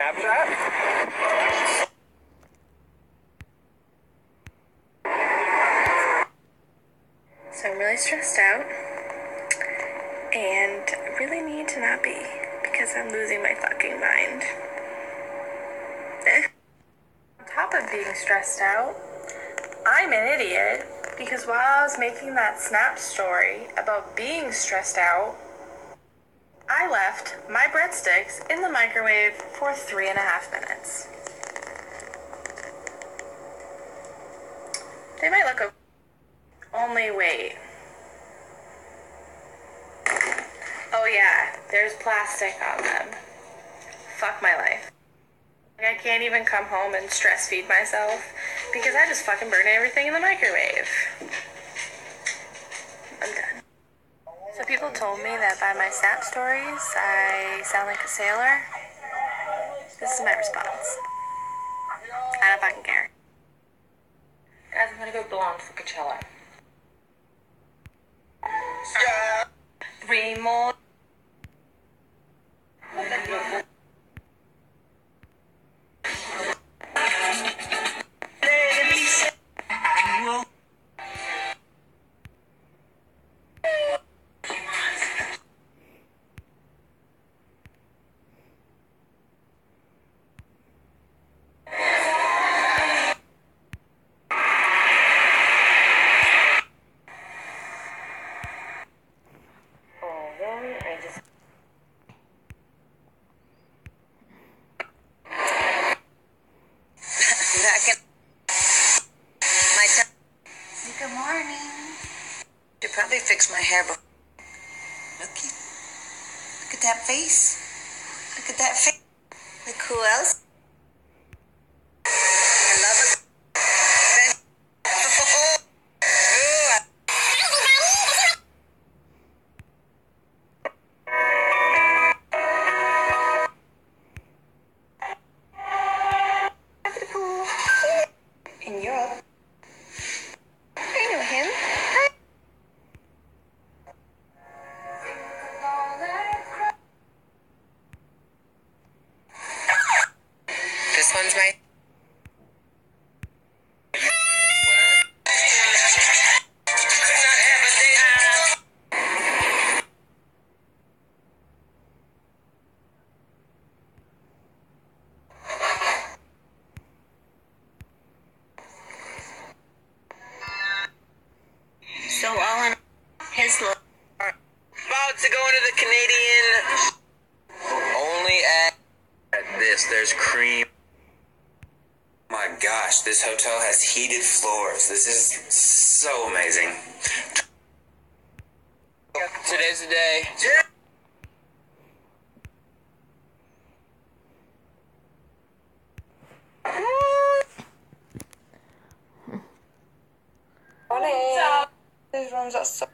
Snapchat? So I'm really stressed out and I really need to not be because I'm losing my fucking mind. Eh. On top of being stressed out, I'm an idiot because while I was making that snap story about being stressed out, I left my breadsticks in the microwave for three and a half minutes. They might look okay. Only wait. Oh yeah, there's plastic on them. Fuck my life. I can't even come home and stress feed myself because I just fucking burn everything in the microwave. I'm done. So people told me that by my snap stories, I sound like a sailor. This is my response. I don't fucking care. Guys, I'm gonna go blonde for Coachella. Three more. Back in my time. Good morning. Should probably fix my hair before. Looky. Look at that face. Look at that face. Look who else. This one's my. So all in his look. About to go into the Canadian. Only at, at this, there's cream. My gosh, this hotel has heated floors. This is so amazing. Today's the day. These rooms are so